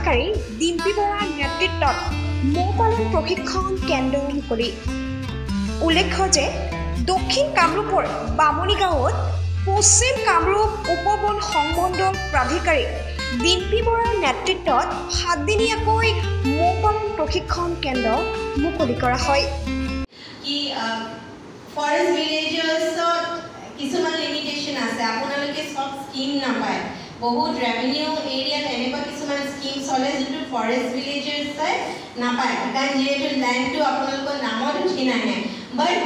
অধিকাৰী ডিম্পী বৰাৰ নেতৃত্বত মৌ পালন প্ৰশিক্ষণ কেন্দ্ৰ মুকলি উল্লেখ্য যে দক্ষিণ কামৰূপৰ বামুণী গাঁৱত পশ্চিম কামৰূপ উপবন সংমণ্ডল প্ৰাধিকাৰী ডিম্পী বৰাৰ নেতৃত্বত সাতদিনীয়াকৈ মৌ পালন প্ৰশিক্ষণ কেন্দ্ৰ মুকলি কৰা হয়। ফৰেষ্ট ভিলেজৰ্ছত কিছুমান লিমিটেশ্যন আছে। আপোনালোকে চব স্কিম নাপায়। বহুত ৰেভিনিউ এৰিয়াত এনেকুৱা কিছুমান স্কিম চলে যিটো ফৰেষ্ট ভিলেজেছে নাপায়। কাৰণ যিহেতু লেণ্ডটো আপোনালোকৰ নামত উঠি নাহে। বাট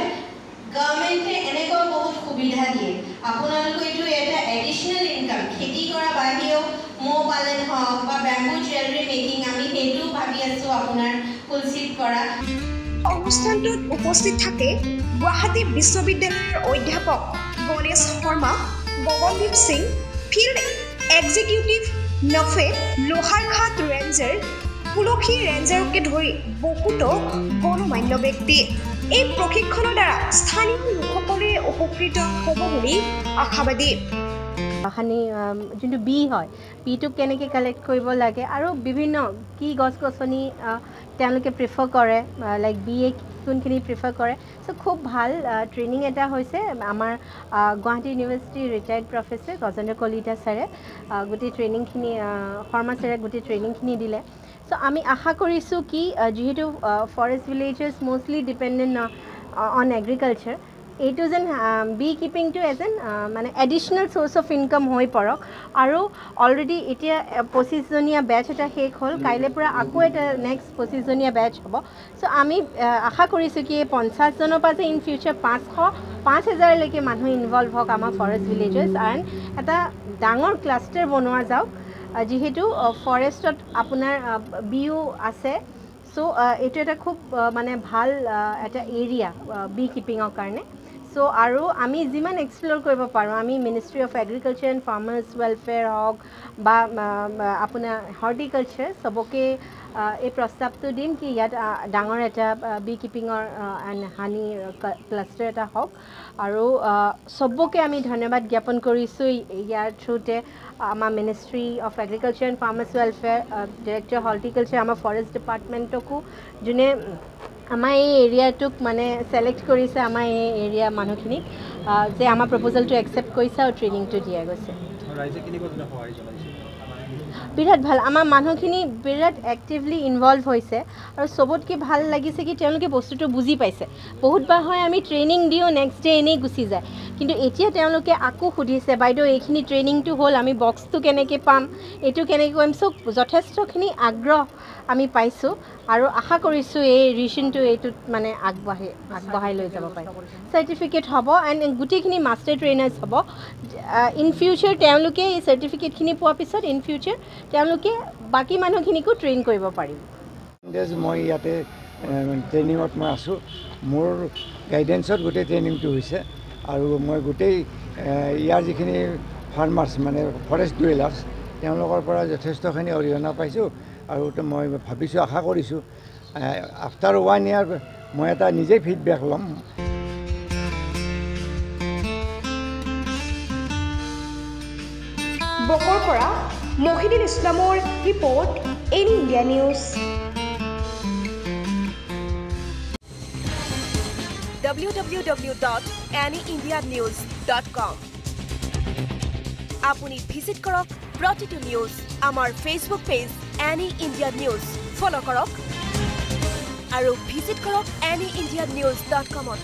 গভৰ্ণমেণ্টে এনেকুৱা বহুত সুবিধা দিয়ে। আপোনালোকৰ এইটো এটা এডিশ্যনেল ইনকাম খেতি কৰা বাহিৰেও মৌ পালন হওক বা বেম্বু জুৱেলাৰী মেকিং আমি সেইটোও ভাবি আছোঁ আপোনাৰ ফুলচিট কৰা। অনুষ্ঠানটোত উপস্থিত থাকে গুৱাহাটী বিশ্ববিদ্যালয়ৰ অধ্যাপক গণেশ শৰ্মা গগনদীপ সিং ফিল্ড এক্সিকিউটিভ নফে লোহাৰঘাট ৰেঞ্জাৰ তুলসী ৰেঞ্জাৰকে ধৰি বহুতো গণমান্য ব্যক্তি। এই প্ৰশিক্ষণৰ দ্বাৰা স্থানীয় লোকসকলে উপকৃত হ'ব বুলি আশাবাদী। সানি যোনটো বি হয় বিটোক কেনেকৈ কালেক্ট কৰিব লাগে আৰু বিভিন্ন কি গছ গছনি তেওঁলোকে প্ৰিফাৰ কৰে লাইক বি এ কোনখিনি প্ৰিফাৰ কৰে। চ' খুব ভাল ট্ৰেইনিং এটা হৈছে। আমাৰ গুৱাহাটী ইউনিভাৰ্চিটিৰ ৰিটায়াৰ্ড প্ৰফেচৰ গজেন্দ্ৰ কলিতা ছাৰে গোটেই ট্ৰেইনিংখিনি শৰ্মা ছাৰে গোটেই ট্ৰেইনিংখিনি দিলে। চ' আমি আশা কৰিছোঁ কি যিহেতু forest villages mostly dependent on agriculture এইটো যেন বি কিপিংটো এজ এন মানে এডিশ্যনেল চ'ৰ্চ অফ ইনকাম হৈ পৰক। আৰু অলৰেডি এতিয়া পঁচিছজনীয়া বেটচ এটা শেষ হ'ল। কাইলৈ পৰা আকৌ এটা নেক্সট পঁচিছজনীয়া বেটচ হ'ব। চ' আমি আশা কৰিছোঁ কি এই পঞ্চাছজনৰ পৰা যে ইন ফিউচাৰ পাঁচশ পাঁচ হেজাৰলৈকে মানুহ ইনভল্ভ হওক আমাৰ ফৰেষ্ট ভিলেজেছ এণ্ড এটা ডাঙৰ ক্লাষ্টাৰ বনোৱা যাওক। যিহেতু ফৰেষ্টত আপোনাৰ বিও আছে। চ' এইটো এটা খুব মানে ভাল এটা এৰিয়া বি কিপিঙৰ কাৰণে। চ' আৰু আমি যিমান এক্সপ্ল'ৰ কৰিব পাৰোঁ আমি ministry of agriculture and farmers welfare হওক বা আপোনাৰ হৰ্টিকালচাৰ চবকে এই প্ৰস্তাৱটো দিম কি ইয়াত ডাঙৰ এটা বি কিপিঙৰ এণ্ড হানি ক্লাষ্টাৰ এটা হওক। আৰু চবকে আমি ধন্যবাদ জ্ঞাপন কৰিছোঁ ইয়াৰ থ্ৰুতে। আমাৰ ministry of agriculture and farmers welfare director horticulture আমাৰ ফৰেষ্ট ডিপাৰ্টমেণ্টকো যোনে আমাৰ এই এৰিয়াটোক মানে ছেলেক্ট কৰিছে আমাৰ এই এৰিয়া মানুহখিনিক যে আমাৰ প্ৰপ'জেলটো একচেপ্ট কৰিছে আৰু ট্ৰেইনিংটো দিয়া গৈছে। বিৰাট ভাল আমাৰ মানুহখিনি বিৰাট এক্টিভলি ইনভল্ভ হৈছে আৰু চবতকৈ ভাল লাগিছে কি তেওঁলোকে বস্তুটো বুজি পাইছে। বহুতবাৰ হয় আমি ট্ৰেইনিং দিওঁ নেক্সট ডে এনেই গুচি যায়। কিন্তু এতিয়া তেওঁলোকে আকৌ সুধিছে বাইদেউ এইখিনি ট্ৰেইনিংটো হ'ল আমি বক্সটো কেনেকৈ পাম? এইটো কেনেকৈ কৰিম? চ' যথেষ্টখিনি আগ্ৰহ আমি পাইছোঁ আৰু আশা কৰিছোঁ এই ৰিজনটো এইটোত মানে আগবাঢ়ি আগবঢ়াই লৈ যাব পাৰিম চাৰ্টিফিকেট হ'ব এণ্ড গোটেইখিনি মাষ্টাৰ ট্ৰেইনাৰ্ছ হ'ব। ইন ফিউচাৰ তেওঁলোকে এই চাৰ্টিফিকেটখিনি পোৱাৰ পিছত ইন ফিউচাৰ তেওঁলোকে বাকী মানুহখিনিকো ট্ৰেইন কৰিব পাৰিব। যে মই ইয়াতে ট্ৰেইনিঙত মই আছোঁ। মোৰ গাইডেঞ্চত গোটেই ট্ৰেইনিংটো হৈছে। আৰু মই গোটেই ইয়াৰ যিখিনি ফাৰ্মাৰ্ছ মানে ফৰেষ্ট ডুৱেলাৰ্ছ তেওঁলোকৰ পৰা যথেষ্টখিনি অৰিহণা পাইছোঁ আৰু মই ভাবিছোঁ আশা কৰিছোঁ আফটাৰ ওৱান ইয়াৰ মই এটা নিজেই ফিডবেক ল'ম। বকৰ পৰা মহিদুল ইছলামৰ report N India news www.anyindianews.com আপুনি ভিজিট কৰক প্ৰতিটো নিউজ আমাৰ Facebook page NE India news follow' কৰক আৰু ভিজিট কৰক এনি ইণ্ডিয়া নিউজ ডট কমত